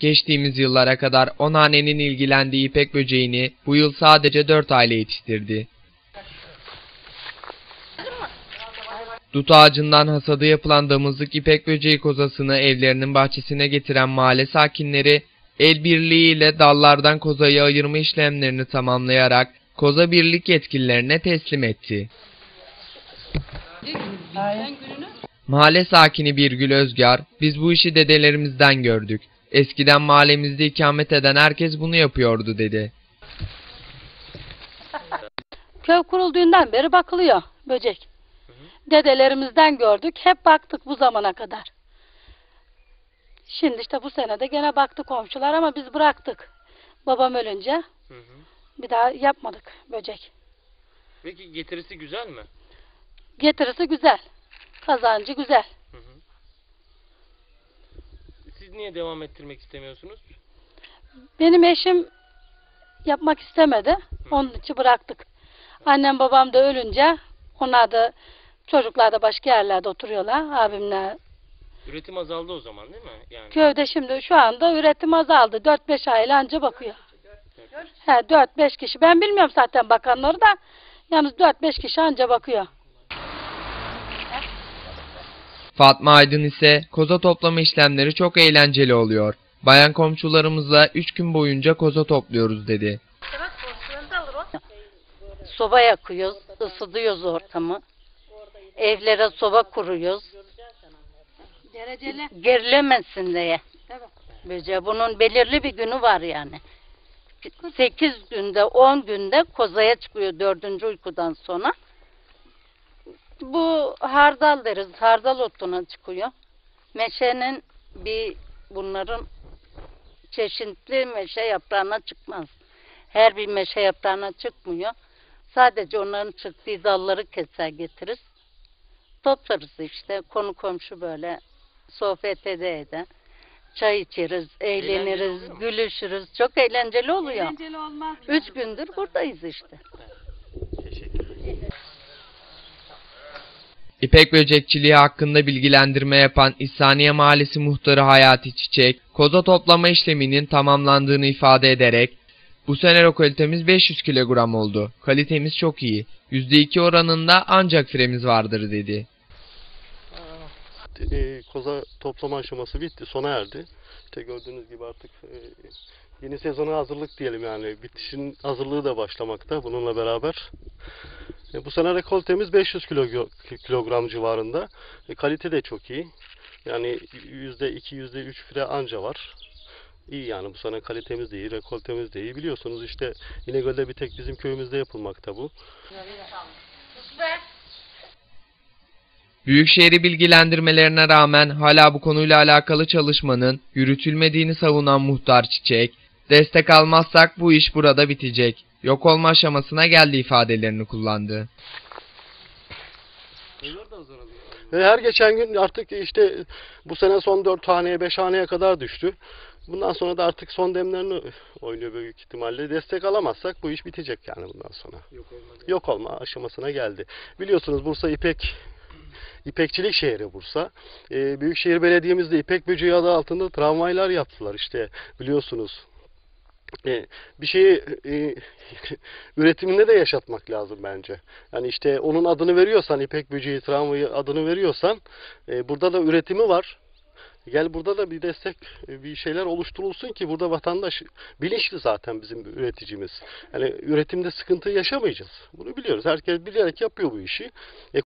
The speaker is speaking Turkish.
Geçtiğimiz yıllara kadar 10 hanenin ilgilendiği ipek böceğini bu yıl sadece 4 aile yetiştirdi. Dut ağacından hasadı yapılan damızlık ipek böceği kozasını evlerinin bahçesine getiren mahalle sakinleri el birliğiyle dallardan kozayı ayırma işlemlerini tamamlayarak koza birlik yetkililerine teslim etti. Mahalle sakini Birgül Özgar, biz bu işi dedelerimizden gördük. Eskiden mahallemizde ikamet eden herkes bunu yapıyordu dedi. Köy kurulduğundan beri bakılıyor böcek. Dedelerimizden gördük. Hep baktık bu zamana kadar. Şimdi işte bu sene de gene baktı komşular ama biz bıraktık. Babam ölünce bir daha yapmadık böcek. Peki getirisi güzel mi? Getirisi güzel. Kazancı güzel. Siz niye devam ettirmek istemiyorsunuz? Benim eşim yapmak istemedi. Onun için bıraktık. Annem babam da ölünce onlar da çocuklar da başka yerlerde oturuyorlar. Abimle Üretim azaldı o zaman değil mi? Yani Köyde şimdi şu anda üretim azaldı. 4-5 aile anca bakıyor. He 4-5 kişi. Ben bilmiyorum zaten bakanları da. Yalnız 4-5 kişi anca bakıyor. Fatma Aydın ise koza toplama işlemleri çok eğlenceli oluyor. Bayan komşularımızla 3 gün boyunca koza topluyoruz dedi. Soba yakıyoruz, ısıtıyoruz ortamı. Evlere soba kuruyoruz. Gerilemesin diye. Böceği bunun belirli bir günü var yani. 8 günde 10 günde kozaya çıkıyor dördüncü uykudan sonra. Bu hardal deriz. Hardal otuna çıkıyor. Meşenin bir bunların çeşitli meşe yaprağına çıkmaz. Her bir meşe yaprağına çıkmıyor. Sadece onların çıktığı dalları keser getiririz. Toplarız işte konu komşu böyle sohbet ede ede. Çay içeriz, eğleniriz, gülüşürüz. Çok eğlenceli oluyor. Eğlenceli olmaz. Üç gündür buradayız işte. İpek böcekçiliği hakkında bilgilendirme yapan İhsaniye Mahallesi muhtarı Hayati Çiçek, koza toplama işleminin tamamlandığını ifade ederek, bu sene rekoltemiz 500 kilogram oldu. Kalitemiz çok iyi. %2 oranında ancak firemiz vardır dedi. koza toplama aşaması bitti, sona erdi. İşte gördüğünüz gibi artık e, yeni sezona hazırlık diyelim yani. Bitişin hazırlığı da başlamakta bununla beraber. E, bu sene rekoltemiz 500 kilo, kilogram civarında. E, kalite de çok iyi. Yani %2, %3 fire anca var. İyi yani bu sene kalitemiz de iyi, rekoltemiz de iyi. Biliyorsunuz işte İnegöl'de bir tek bizim köyümüzde yapılmakta bu. Büyükşehir'i bilgilendirmelerine rağmen hala bu konuyla alakalı çalışmanın yürütülmediğini savunan muhtar Çiçek, destek almazsak bu iş burada bitecek, yok olma aşamasına geldi ifadelerini kullandı. Ve her geçen gün artık işte bu sene son 4 haneye 5 haneye kadar düştü. Bundan sonra da artık son demlerini oynuyor büyük ihtimalle. Destek alamazsak bu iş bitecek yani bundan sonra. Yok, olma aşamasına geldi. Biliyorsunuz Bursa İpek İpekçilik şehri Bursa. Ee, Büyükşehir Belediye'mizde İpek Böceği adı altında tramvaylar yaptılar işte biliyorsunuz. Ee, bir şeyi e, üretiminde de yaşatmak lazım bence. Yani işte onun adını veriyorsan İpek Böceği tramvayı adını veriyorsan e, burada da üretimi var. Gel burada da bir destek, e, bir şeyler oluşturulsun ki burada vatandaş bilinçli zaten bizim üreticimiz. Yani üretimde sıkıntı yaşamayacağız. Bunu biliyoruz. Herkes bilerek yapıyor bu işi. E,